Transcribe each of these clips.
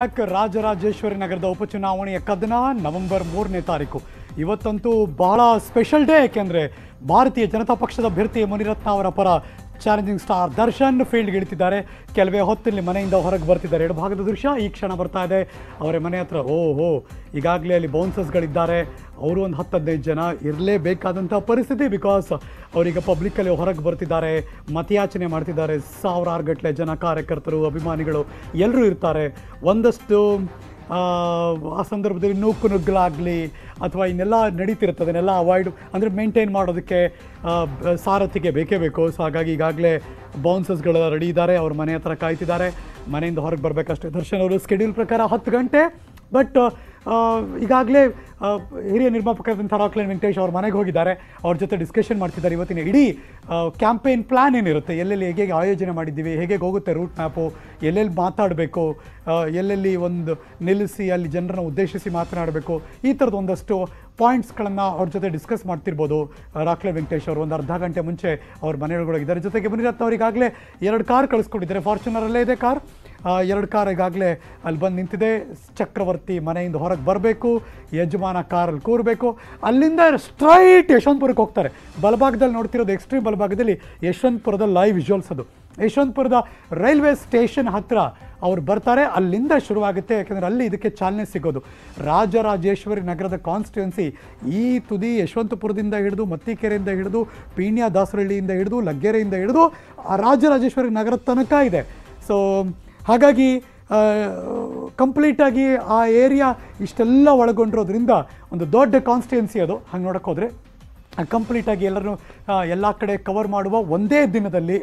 ರಾಜರಾಜೇಶ್ವರಿ ನಗರದ ಉಪಚುನಾವಣೆಯ ಕದನ ನವೆಂಬರ್ ಮೂರನೇ ತಾರೀಕು. ಇವತ್ತಂತೂ ಬಹಳ ಸ್ಪೆಷಲ್ ಡೇ ಯಾಕೆಂದ್ರೆ ಭಾರತೀಯ ಜನತಾ ಪಕ್ಷದ ಅಭ್ಯರ್ಥಿ ಮುನಿರತ್ನ ಅವರ ಪರ ಚಾಲೆಂಜಿಂಗ್ ಸ್ಟಾರ್ ದರ್ಶನ್ ಫೀಲ್ಡ್ಗೆ ಇಳಿತಿದ್ದಾರೆ. ಕೆಲವೇ ಹೊತ್ತಲ್ಲಿ ಮನೆಯಿಂದ ಹೊರಗೆ ಬರ್ತಿದ್ದಾರೆ. ಎರಡು ಭಾಗದ ದೃಶ್ಯ ಈ ಕ್ಷಣ ಬರ್ತಾ ಇದೆ. ಅವರ ಮನೆ ಹತ್ರ, ಓ ಹೋ ಈಗಾಗಲೇ ಅಲ್ಲಿ ಬೌನ್ಸಸ್ಗಳಿದ್ದಾರೆ ಅವರು ಒಂದು ಹತ್ತು ಹದಿನೈದು ಜನ ಇರಲೇಬೇಕಾದಂಥ ಪರಿಸ್ಥಿತಿ ಬಿಕಾಸ್ ಅವರೀಗ ಪಬ್ಲಿಕ್ಕಲ್ಲಿ ಹೊರಗೆ ಬರ್ತಿದ್ದಾರೆ. ಮತಯಾಚನೆ ಮಾಡ್ತಿದ್ದಾರೆ. ಸಾವಿರಾರು ಗಟ್ಟಲೆ ಜನ ಕಾರ್ಯಕರ್ತರು, ಅಭಿಮಾನಿಗಳು ಎಲ್ಲರೂ ಇರ್ತಾರೆ. ಒಂದಷ್ಟು ಆ, ಸಂದರ್ಭದಲ್ಲಿ ನೂಕು ನುಗ್ಗಲಾಗಲಿ ಅಥವಾ ಇನ್ನೆಲ್ಲ ನಡೀತಿರುತ್ತೆ ಅದನ್ನೆಲ್ಲ ಅವಾಯ್ಡ್ ಅಂದರೆ ಮೇಂಟೈನ್ ಮಾಡೋದಕ್ಕೆ ಸಾರಥಿಗೆ ಬೇಕೇ ಬೇಕು. ಸೊ ಹಾಗಾಗಿ ಈಗಾಗಲೇ ಬೌನ್ಸಸ್ಗಳೆಲ್ಲ ರೆಡಿ ಇದ್ದಾರೆ. ಅವ್ರ ಮನೆ ಹತ್ರ ಕಾಯ್ತಿದ್ದಾರೆ. ಮನೆಯಿಂದ ಹೊರಗೆ ಬರಬೇಕಷ್ಟೇ. ದರ್ಶನ್ ಅವರು ಸ್ಕೆಡ್ಯೂಲ್ ಪ್ರಕಾರ ಹತ್ತು ಗಂಟೆ ಬಟ್ ಈಗಾಗಲೇ ಹಿರಿಯ ನಿರ್ಮಾಪಕರಾದಂಥ ರಾಕ್ಲೈನ್ ವೆಂಕಟೇಶ್ ಅವ್ರ ಮನೆಗೆ ಹೋಗಿದ್ದಾರೆ. ಅವ್ರ ಜೊತೆ ಡಿಸ್ಕಷನ್ ಮಾಡ್ತಿದ್ದಾರೆ ಇವತ್ತಿನ ಇಡೀ ಕ್ಯಾಂಪೇನ್ ಪ್ಲ್ಯಾನ್ ಏನಿರುತ್ತೆ? ಎಲ್ಲೆಲ್ಲಿ ಹೇಗೆ ಆಯೋಜನೆ ಮಾಡಿದ್ದೀವಿ? ಹೇಗೆ ಹೇಗೆ ಹೋಗುತ್ತೆ ರೂಟ್ ಮ್ಯಾಪು ಎಲ್ಲೆಲ್ಲಿ ಮಾತಾಡಬೇಕು? ಎಲ್ಲೆಲ್ಲಿ ಒಂದು ನಿಲ್ಲಿಸಿ, ಅಲ್ಲಿ ಜನರನ್ನು ಉದ್ದೇಶಿಸಿ ಮಾತನಾಡಬೇಕು? ಈ ಥರದ ಒಂದಷ್ಟು ಪಾಯಿಂಟ್ಸ್ಗಳನ್ನು ಅವ್ರ ಜೊತೆ ಡಿಸ್ಕಸ್ ಮಾಡ್ತಿರ್ಬೋದು. ರಾಕ್ಲೆ ವೆಂಕಟೇಶ್ ಅವರು ಒಂದು ಅರ್ಧ ಗಂಟೆ ಮುಂಚೆ ಅವ್ರ ಮನೆಯೊಳಗಡೆ ಇದ್ದಾರೆ ಜೊತೆಗೆ ಮುನಿರತ್ನ ಅವ್ರಿಗಾಗಲೇ ಎರಡು ಕಾರ್ ಕಳಿಸ್ಕೊಂಡಿದ್ದಾರೆ. ಫಾರ್ಚುನರಲ್ಲೇ ಇದೆ ಕಾರ್. ಎರಡು ಕಾರ್ ಈಗಾಗಲೇ ಅಲ್ಲಿ ಬಂದು ನಿಂತಿದೆ. ಚಕ್ರವರ್ತಿ ಮನೆಯಿಂದ ಹೊರಗೆ ಬರಬೇಕು, ಯಜಮಾನ ಕಾರಲ್ಲಿ ಕೂರಬೇಕು. ಅಲ್ಲಿಂದ ಸ್ಟ್ರೈಟ್ ಯಶವಂತಪುರಕ್ಕೆ ಹೋಗ್ತಾರೆ. ಬಲಭಾಗದಲ್ಲಿ ನೋಡ್ತಿರೋದು ಎಕ್ಸ್ಟ್ರೀಮ್ ಬಲಭಾಗದಲ್ಲಿ ಯಶವಂತಪುರದ ಲೈವ್ ವಿಜುವಲ್ಸ್ ಅದು. ಯಶವಂತಪುರದ ರೈಲ್ವೆ ಸ್ಟೇಷನ್ ಹತ್ತಿರ ಅವ್ರು ಬರ್ತಾರೆ. ಅಲ್ಲಿಂದ ಶುರುವಾಗುತ್ತೆ. ಯಾಕೆಂದರೆ ಅಲ್ಲಿ ಇದಕ್ಕೆ ಚಾಲನೆ ಸಿಗೋದು. ರಾಜರಾಜೇಶ್ವರಿ ನಗರದ ಕಾನ್ಸ್ಟೆನ್ಸಿ ಈ ತುದಿ ಯಶವಂತಪುರದಿಂದ ಹಿಡಿದು ಮತ್ತಿಕೆರೆಯಿಂದ ಹಿಡಿದು, ಪೀಣ್ಯ ದಾಸರಳ್ಳಿಯಿಂದ ಹಿಡಿದು, ಲಗ್ಗೆರೆಯಿಂದ ಹಿಡಿದು ರಾಜರಾಜೇಶ್ವರಿ ನಗರದ ತನಕ ಇದೆ. ಸೊ ಹಾಗಾಗಿ ಕಂಪ್ಲೀಟಾಗಿ ಆ ಏರಿಯಾ ಇಷ್ಟೆಲ್ಲ ಒಳಗೊಂಡಿರೋದ್ರಿಂದ ಒಂದು ದೊಡ್ಡ ಕಾನ್ಸ್ಟಿಟ್ಯೂನ್ಸಿ ಅದು. ಹಂಗೆ ನೋಡೋಕೆ ಹೋದರೆ ಕಂಪ್ಲೀಟಾಗಿ ಎಲ್ಲರೂ ಎಲ್ಲ ಕಡೆ ಕವರ್ ಮಾಡುವ ಒಂದೇ ದಿನದಲ್ಲಿ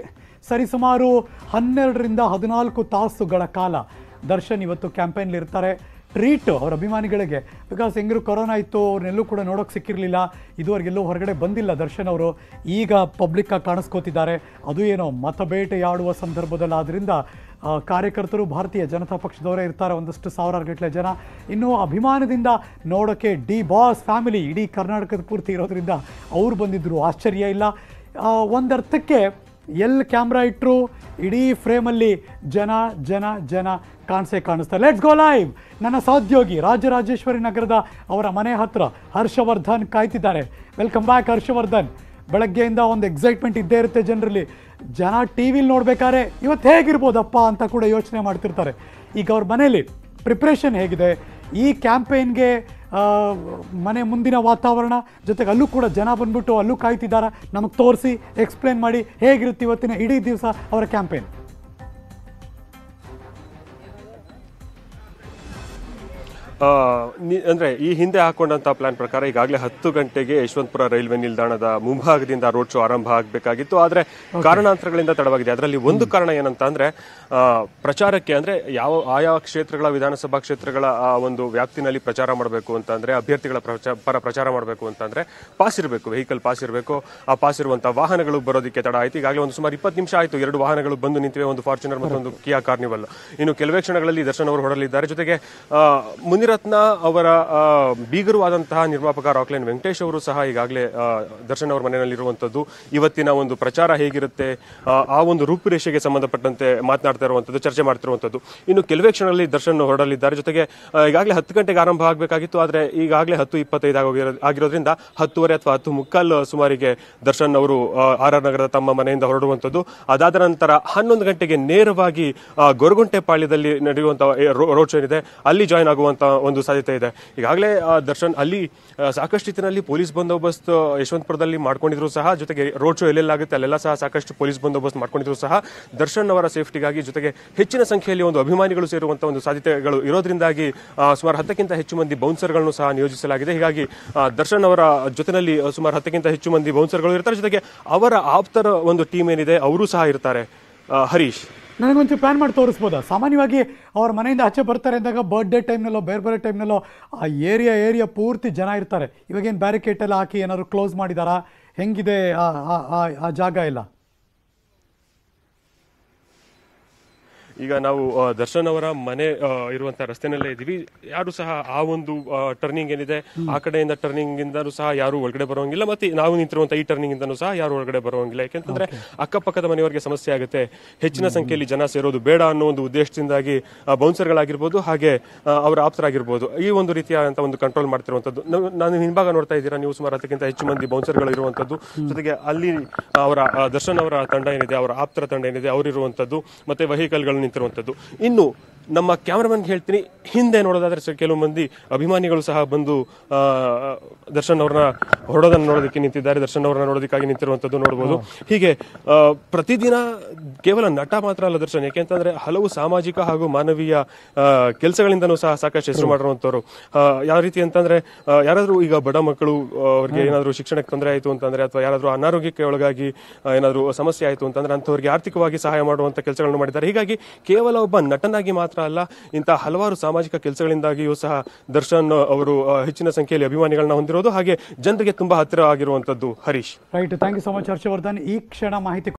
ಸರಿಸುಮಾರು ಹನ್ನೆರಡರಿಂದ ಹದಿನಾಲ್ಕು ತಾಸುಗಳ ಕಾಲ ದರ್ಶನ್ ಇವತ್ತು ಕ್ಯಾಂಪೇನ್ಲಿ ಇರ್ತಾರೆ. ಟ್ರೀಟ್ ಅವ್ರ ಅಭಿಮಾನಿಗಳಿಗೆ. ಬಿಕಾಸ್ ಹೆಂಗಿರು ಕೊರೋನಾ ಇತ್ತು ಅವ್ರನ್ನೆಲ್ಲೂ ಕೂಡ ನೋಡೋಕೆ ಸಿಕ್ಕಿರಲಿಲ್ಲ. ಇದುವರೆಗೆಲ್ಲೂ ಹೊರಗಡೆ ಬಂದಿಲ್ಲ ದರ್ಶನ್ ಅವರು. ಈಗ ಪಬ್ಲಿಕ್ಕಾಗಿ ಕಾಣಿಸ್ಕೋತಿದ್ದಾರೆ. ಅದು ಏನೋ ಮತಬೇಟೆಯಾಡುವ ಸಂದರ್ಭದಲ್ಲಿ ಆದ್ದರಿಂದ ಕಾರ್ಯಕರ್ತರು ಭಾರತೀಯ ಜನತಾ ಪಕ್ಷದವರೇ ಇರ್ತಾರೆ. ಒಂದಷ್ಟು ಸಾವಿರಾರು ಗಟ್ಟಲೆ ಜನ. ಇನ್ನು ಅಭಿಮಾನದಿಂದ ನೋಡೋಕ್ಕೆ ಡಿ ಬಾಸ್ ಫ್ಯಾಮಿಲಿ ಇಡೀ ಕರ್ನಾಟಕದ ಪೂರ್ತಿ ಇರೋದ್ರಿಂದ ಅವ್ರು ಬಂದಿದ್ದರು ಆಶ್ಚರ್ಯ ಇಲ್ಲ. ಒಂದರ್ಥಕ್ಕೆ ಎಲ್ಲಿ ಕ್ಯಾಮ್ರಾ ಇಟ್ಟರು ಇಡೀ ಫ್ರೇಮಲ್ಲಿ ಜನ ಜನ ಜನ ಕಾಣಿಸೇ ಕಾಣಿಸ್ತಾರೆ ಲೆಟ್ಸ್ ಗೋ ಲೈವ್ ನನ್ನ ಸಹೋದ್ಯೋಗಿ ರಾಜರಾಜೇಶ್ವರಿ ನಗರದ ಅವರ ಮನೆ ಹತ್ರ ಹರ್ಷವರ್ಧನ್ ಕಾಯ್ತಿದ್ದಾರೆ. Welcome back Harshavardhan. ಬೆಳಗ್ಗೆಯಿಂದ ಒಂದು ಎಕ್ಸೈಟ್ಮೆಂಟ್ ಇದ್ದೇ ಇರುತ್ತೆ ಜನರಲ್ಲಿ. ಜನ ಟಿ ವಿಲಿ ನೋಡ್ಬೇಕಾದ್ರೆ ಇವತ್ತು ಹೇಗಿರ್ಬೋದಪ್ಪ ಅಂತ ಕೂಡ ಯೋಚನೆ ಮಾಡ್ತಿರ್ತಾರೆ. ಈಗ ಅವ್ರ ಮನೇಲಿ ಪ್ರಿಪ್ರೇಷನ್ ಹೇಗಿದೆ? ಈ ಕ್ಯಾಂಪೇನ್ಗೆ ಮನೆ ಮುಂದಿನ ವಾತಾವರಣ, ಜೊತೆಗೆ ಅಲ್ಲೂ ಕೂಡ ಜನ ಬಂದ್ಬಿಟ್ಟು ಅಲ್ಲೂ ಕಾಯ್ತಿದ್ದಾರೆ? ನಮಗೆ ತೋರಿಸಿ ಎಕ್ಸ್ಪ್ಲೇನ್ ಮಾಡಿ ಹೇಗಿರುತ್ತೆ ಇವತ್ತಿನ ಇಡೀ ದಿವಸ ಅವರ ಕ್ಯಾಂಪೇನ್? ಅಂದ್ರೆ ಈ ಹಿಂದೆ ಹಾಕೊಂಡಂತ ಪ್ಲಾನ್ ಪ್ರಕಾರ ಈಗಾಗಲೇ ಹತ್ತು ಗಂಟೆಗೆ ಯಶವಂತಪುರ ರೈಲ್ವೆ ನಿಲ್ದಾಣದ ಮುಂಭಾಗದಿಂದ ರೋಡ್ ಶೋ ಆರಂಭ ಆಗಬೇಕಾಗಿತ್ತು. ಆದ್ರೆ ಕಾರಣಾಂತರಗಳಿಂದ ತಡವಾಗಿದೆ. ಅದರಲ್ಲಿ ಒಂದು ಕಾರಣ ಏನಂತ ಅಂದ್ರೆ ಪ್ರಚಾರಕ್ಕೆ ಅಂದ್ರೆ ಯಾವ ಆಯಾ ಕ್ಷೇತ್ರಗಳ ವಿಧಾನಸಭಾ ಕ್ಷೇತ್ರಗಳ ಆ ಒಂದು ವ್ಯಾಪ್ತಿನಲ್ಲಿ ಪ್ರಚಾರ ಮಾಡಬೇಕು ಅಂತ ಅಂದ್ರೆ ಅಭ್ಯರ್ಥಿಗಳ ಪರ ಪ್ರಚಾರ ಮಾಡಬೇಕು ಅಂತಂದ್ರೆ ಪಾಸ್ ಇರಬೇಕು ವೆಹಿಕಲ್ ಪಾಸ್ ಇರಬೇಕು. ಆ ಪಾಸ್ ಇರುವಂತಹ ವಾಹನಗಳು ಬರೋದಕ್ಕೆ ತಡ ಆಯ್ತು. ಈಗಾಗಲೇ ಒಂದು ಸುಮಾರು ಇಪ್ಪತ್ತು ನಿಮಿಷ ಆಯ್ತು. ಎರಡು ವಾಹನಗಳು ಬಂದು ನಿಂತಿವೆ ಒಂದು ಫಾರ್ಚುನರ್ ಮತ್ತು ಒಂದು ಕಿಯಾ ಕಾರ್ನಿವಲ್ ಇನ್ನು ಕೆಲವೇ ಕ್ಷಣಗಳಲ್ಲಿ ದರ್ಶನ್ ಅವರು ಹೊರಲಿದ್ದಾರೆ. ಜೊತೆಗೆ ಆ, ಮುನಿರತ್ನ ಅವರ ಬೀಗರುವಾದಂತಹ ನಿರ್ಮಾಪಕ ರಾಕ್ಲೈನ್ ವೆಂಕಟೇಶ್ ಅವರು ಸಹ ಈಗಾಗಲೇ ದರ್ಶನ್ ಅವರ ಮನೆಯಲ್ಲಿರುವಂಥದ್ದು. ಇವತ್ತಿನ ಒಂದು ಪ್ರಚಾರ ಹೇಗಿರುತ್ತೆ ಆ, ಒಂದು ರೂಪುರೇಷೆಗೆ ಸಂಬಂಧಪಟ್ಟಂತೆ ಮಾತನಾಡ್ತಾ ಇರುವಂಥದ್ದು ಚರ್ಚೆ ಮಾಡ್ತಿರುವಂಥದ್ದು. ಇನ್ನು ಕೆಲವೇ ಕ್ಷಣಗಳಲ್ಲಿ ದರ್ಶನ್ ಹೊರಡಲಿದ್ದಾರೆ. ಜೊತೆಗೆ ಈಗಾಗಲೇ ಹತ್ತು ಗಂಟೆಗೆ ಆರಂಭ ಆಗಬೇಕಾಗಿತ್ತು. ಆದರೆ ಈಗಾಗಲೇ ಹತ್ತು ಇಪ್ಪತ್ತೈದು ಆಗೋಗಿರೋ- ಆಗಿರೋದ್ರಿಂದ ಹತ್ತುವರೆ ಅಥವಾ ಹತ್ತು ಮುಕ್ಕಾಲು ಸುಮಾರಿಗೆ ದರ್ಶನ್ ಅವರು ಆರ್ ಆರ್ ನಗರದ ತಮ್ಮ ಮನೆಯಿಂದ ಹೊರಡುವಂಥದ್ದು. ಅದಾದ ನಂತರ ಹನ್ನೊಂದು ಗಂಟೆಗೆ ನೇರವಾಗಿ ಗೊರಗುಂಟೆ ಪಾಳ್ಯದಲ್ಲಿ ನಡೆಯುವಂತಹ ರೋಡ್ ಶೋ ಏನಿದೆ ಅಲ್ಲಿ ಜಾಯ್ನ್ ಆಗುವಂತ ಒಂದು ಸಾಧ್ಯತೆ ಇದೆ. ಈಗಾಗಲೇ ದರ್ಶನ್ ಅಲ್ಲಿ ಸಾಕಷ್ಟು ರೀತಿಯಲ್ಲಿ ಪೊಲೀಸ್ ಬಂದೋಬಸ್ತ್ ಯಶವಂತಪುರದಲ್ಲಿ ಮಾಡ್ಕೊಂಡಿದ್ರು ಸಹ, ಜೊತೆಗೆ ರೋಡ್ ಶೋ ಎಲ್ಲೆಲ್ಲಾಗುತ್ತೆ, ಅಲ್ಲೆಲ್ಲ ಸಹ ಸಾಕಷ್ಟು ಪೊಲೀಸ್ ಬಂದೋಬಸ್ತ್ ಮಾಡ್ಕೊಂಡಿದ್ರು ಸಹ. ದರ್ಶನ್ ಅವರ ಸೇಫ್ಟಿಗಾಗಿ ಜೊತೆಗೆ ಹೆಚ್ಚಿನ ಸಂಖ್ಯೆಯಲ್ಲಿ ಒಂದು ಅಭಿಮಾನಿಗಳು ಸೇರುವಂಥ ಒಂದು ಸಾಧ್ಯತೆಗಳು ಇರೋದ್ರಿಂದಾಗಿ ಸುಮಾರು ಹತ್ತಕ್ಕಿಂತ ಹೆಚ್ಚು ಮಂದಿ ಬೌನ್ಸರ್ಗಳನ್ನು ಸಹ ನಿಯೋಜಿಸಲಾಗಿದೆ. ಹೀಗಾಗಿ ದರ್ಶನ್ ಅವರ ಜೊತೆಯಲ್ಲಿ ಸುಮಾರು ಹತ್ತಕ್ಕಿಂತ ಹೆಚ್ಚು ಮಂದಿ ಬೌನ್ಸರ್ಗಳು ಇರ್ತಾರೆ. ಜೊತೆಗೆ ಅವರ ಆಪ್ತರ ಒಂದು ಟೀಮ್ ಏನಿದೆ, ಅವರು ಸಹ ಇರ್ತಾರೆ. ಹರೀಶ್. ನನಗೊಂಚೂರು ಪ್ಲ್ಯಾನ್ ಮಾಡಿ ತೋರಿಸ್ಬೋದಾ? ಸಾಮಾನ್ಯವಾಗಿ ಅವ್ರ ಮನೆಯಿಂದ ಆಚೆ ಬರ್ತಾರೆ ಅಂದಾಗ ಬರ್ಡೇ ಟೈಮ್ನಲ್ಲೋ ಬೇರೆ ಬೇರೆ ಟೈಮ್ನಲ್ಲೋ ಆ ಏರಿಯಾ ಏರಿಯಾ ಪೂರ್ತಿ ಜನ ಇರ್ತಾರೆ. ಇವಾಗೇನು ಬ್ಯಾರಿಕೇಟೆಲ್ಲ ಹಾಕಿ ಏನಾದ್ರು ಕ್ಲೋಸ್ ಮಾಡಿದಾರಾ? ಹೆಂಗಿದೆ ಆ- ಜಾಗ ಎಲ್ಲ? ಈಗ ನಾವು ದರ್ಶನ್ ಅವರ ಮನೆ ಇರುವಂತ ರಸ್ತೆನಲ್ಲೇ ಇದೀವಿ ಯಾರು ಸಹ ಆ ಒಂದು ಟರ್ನಿಂಗ್ ಏನಿದೆ ಆ ಕಡೆಯಿಂದ ಟರ್ನಿಂಗ್ ಇಂದನೂ ಸಹ ಯಾರು ಒಳಗಡೆ ಬರೋಂಗಿಲ್ಲ. ಮತ್ತೆ ನಾವು ನಿಂತಿರುವಂತ ಈ ಟರ್ನಿಂಗ್ ಇಂದನೂ ಸಹ ಯಾರು ಒಳಗಡೆ ಬರೋಂಗಿಲ್ಲ. ಯಾಕೆಂತಂದ್ರೆ ಅಕ್ಕಪಕ್ಕದ ಮನೆಯವರಿಗೆ ಸಮಸ್ಯೆ ಆಗುತ್ತೆ. ಹೆಚ್ಚಿನ ಸಂಖ್ಯೆಯಲ್ಲಿ ಜನ ಸೇರೋದು ಬೇಡ ಅನ್ನೋ ಒಂದು ಉದ್ದೇಶದಿಂದಾಗಿ ಬೌನ್ಸರ್ಗಳಾಗಿರ್ಬೋದು ಹಾಗೆ ಆ, ಅವರ ಆಪ್ತರಾಗಿರ್ಬೋದು. ಈ ಒಂದು ರೀತಿಯಾದಂತ ಒಂದು ಕಂಟ್ರೋಲ್ ಮಾಡ್ತಿರುವಂತದ್ದು. ನಾನು ಹಿಂಭಾಗ ನೋಡ್ತಾ ಇದ್ದೀರಾ ನೀವು ಸುಮಾರು ಅದಕ್ಕಿಂತ ಹೆಚ್ಚು ಮಂದಿ ಬೌನ್ಸರ್ಗಳು ಇರುವಂತದ್ದು. ಜೊತೆಗೆ ಅಲ್ಲಿ ಅವರ ದರ್ಶನ್ ಅವರ ತಂಡ ಏನಿದೆ ಅವರ ಆಪ್ತರ ತಂಡ ಏನಿದೆ ಅವರಿರುವಂತದ್ದು ಮತ್ತೆ ವೆಹಿಕಲ್ಗಳು ನಿಂತಿರುವಂತದ್ದು ಇನ್ನು ನಮ್ಮ ಕ್ಯಾಮ್ರಾಮನ್ ಹೇಳ್ತೀನಿ ಹಿಂದೆ ನೋಡೋದಾದ್ರೆ ಕೆಲವು ಮಂದಿ ಅಭಿಮಾನಿಗಳು ಸಹ ಬಂದು ದರ್ಶನ್ ಅವ್ರನ್ನ ಹೊರಡೋದನ್ನ ನೋಡೋದಕ್ಕೆ ನಿಂತಿದ್ದಾರೆ ದರ್ಶನ್ ಅವ್ರನ್ನ ನೋಡೋದಕ್ಕಾಗಿ ನಿಂತಿರುವಂತದ್ದು ನೋಡಬಹುದು ಹೀಗೆ ಪ್ರತಿದಿನ ಕೇವಲ ನಟ ಮಾತ್ರ ಅಲ್ಲ ದರ್ಶನ್ ಯಾಕೆಂತಂದ್ರೆ ಹಲವು ಸಾಮಾಜಿಕ ಹಾಗೂ ಮಾನವೀಯ ಕೆಲಸಗಳಿಂದನೂ ಸಹ ಸಾಕಷ್ಟು ಹೆಸರು ಮಾಡಿರುವಂತವ್ರು ಯಾವ ರೀತಿ ಅಂತಂದ್ರೆ ಯಾರಾದರೂ ಈಗ ಬಡ ಮಕ್ಕಳು ಅವ್ರಿಗೆ ಏನಾದರೂ ಶಿಕ್ಷಣಕ್ಕೆ ತೊಂದರೆ ಆಯಿತು ಅಂತಂದ್ರೆ ಅಥವಾ ಯಾರಾದರೂ ಅನಾರೋಗ್ಯಕ್ಕೆ ಒಳಗಾಗಿ ಏನಾದರೂ ಸಮಸ್ಯೆ ಆಯಿತು ಅಂತಂದ್ರೆ ಅಂಥವ್ರಿಗೆ ಆರ್ಥಿಕವಾಗಿ ಸಹಾಯ ಮಾಡುವಂತ ಕೆಲಸಗಳನ್ನು ಮಾಡಿದ್ದಾರೆ. ಹೀಗಾಗಿ ಕೇವಲ ಒಬ್ಬ ನಟನಾಗಿ ಮಾತ್ರ ಅಲ್ಲ, ಇಂತಹ ಹಲವಾರು ಸಾಮಾಜಿಕ ಕೆಲಸಗಳಿಂದಾಗಿಯೂ ಸಹ ದರ್ಶನ್ ಅವರು ಹೆಚ್ಚಿನ ಸಂಖ್ಯೆಯಲ್ಲಿ ಅಭಿಮಾನಿಗಳನ್ನ ಹೊಂದಿರೋದು. ಹಾಗೆ ಜನರಿಗೆ ತುಂಬಾ ಹತ್ತಿರ ಆಗಿರುವಂತದ್ದು Harish. Right thank you so much Harshavardhan. ಈ ಕ್ಷಣ ಮಾಹಿತಿ